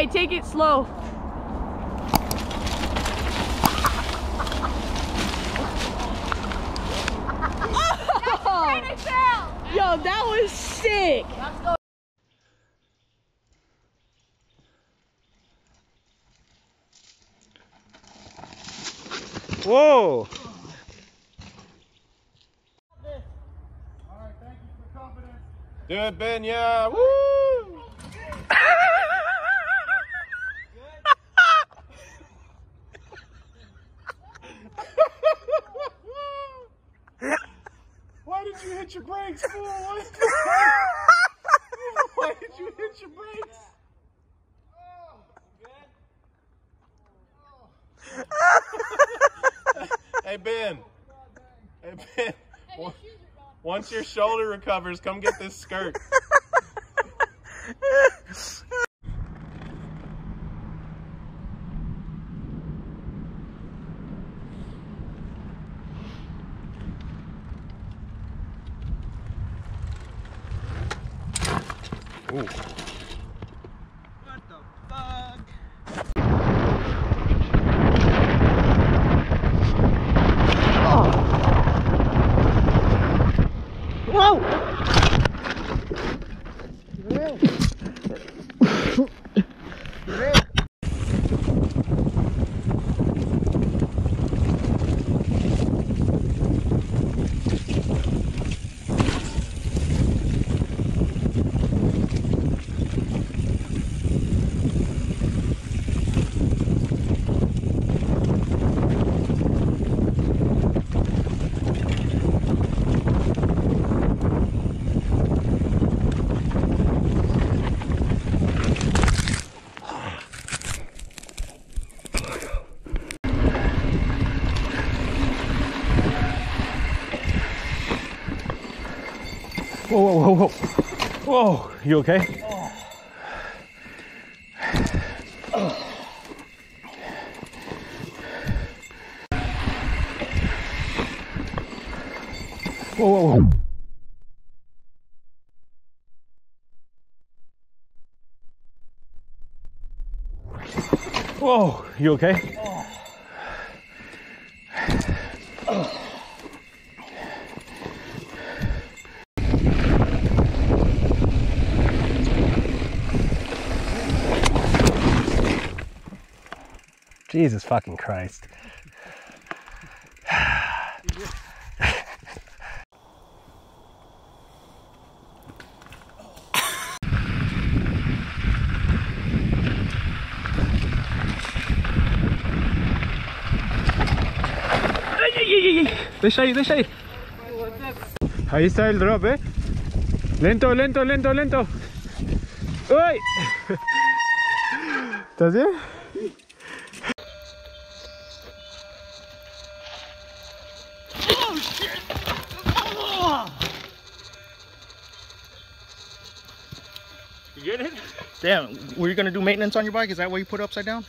Hey, take it slow. Yo, that was sick. Whoa! Do it, Ben. Yeah. Woo! Why did you hit your brakes, fool? What? Why did you hit your brakes? Hey Ben. Hey Ben. Once- Once your shoulder recovers, come get this skirt. Valeu! Whoa, whoa, whoa, whoa. Whoa, you okay? Whoa, whoa, whoa. Whoa, you okay? Jesus fucking Christ. Deixa ahí, deixa ahí. Ahí está el drop, eh. Lento, lento, lento, lento. ¡Uy! ¿Estás bien? Damn, were you gonna do maintenance on your bike? Is that why you put it upside down?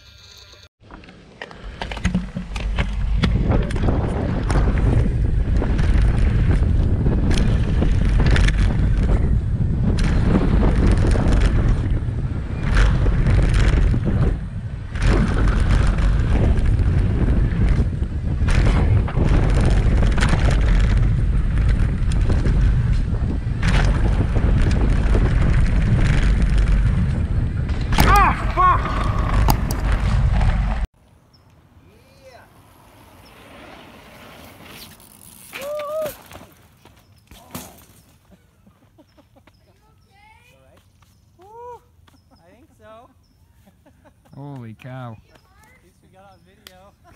Holy cow. At least we got on video.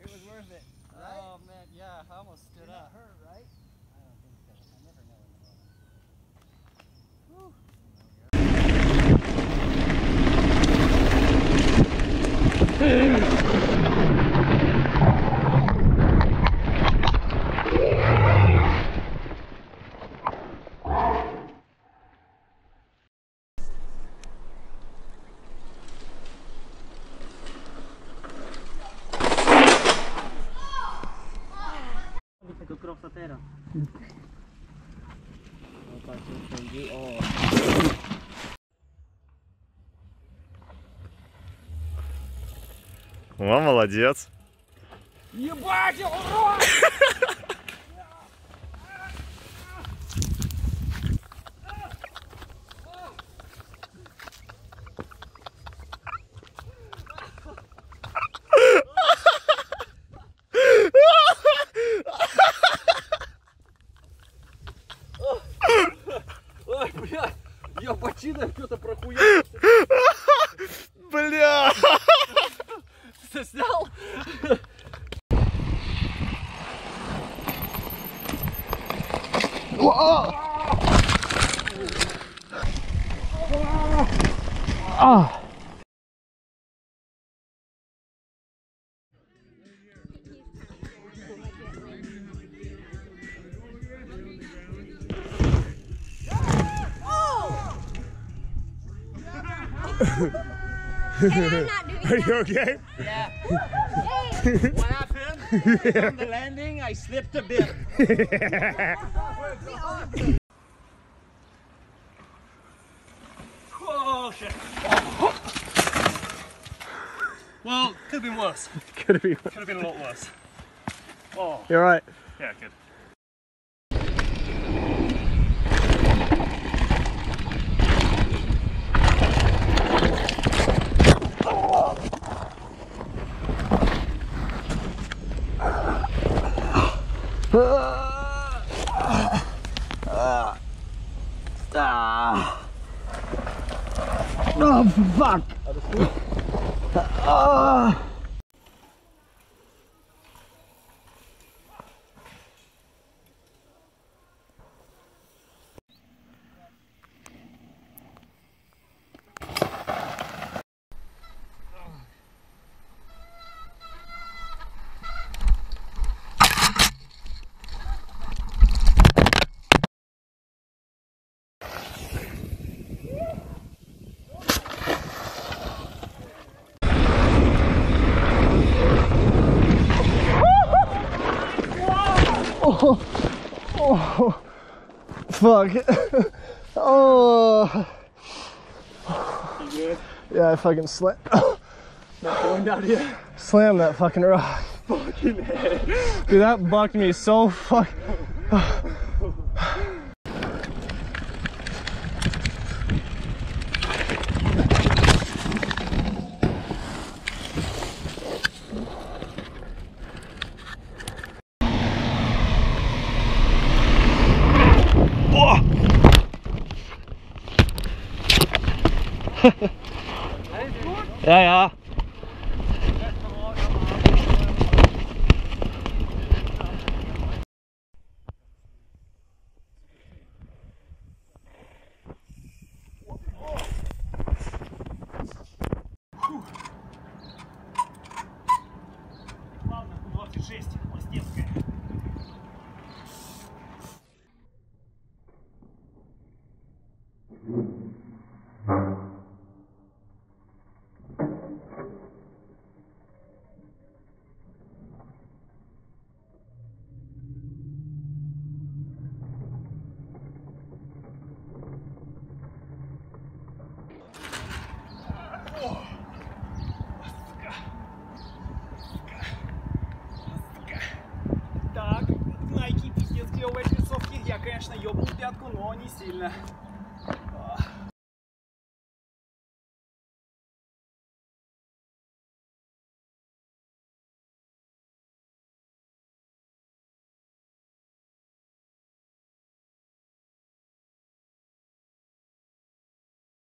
it was worth it. Right? Oh man, yeah, I almost stood You're up. hurt, right? I don't think so. I never know in the moment. Whew. Yeah. красотера. О, молодец. Ебать, урод! para Cunha. Are you okay? Yeah. what happened? On the landing, I slipped a bit. oh shit. Well, could have been worse. Could be. Could have been a lot worse. Oh. You're right. Yeah, good. Oh, fuck. oh. Oh. Oh. Oh. Yeah, I fucking slam. Going down here. Slam that fucking rock. Fucking head. Dude, that bucked me so fuck. Alles gut? Ja, ja. Пятку, но не сильно.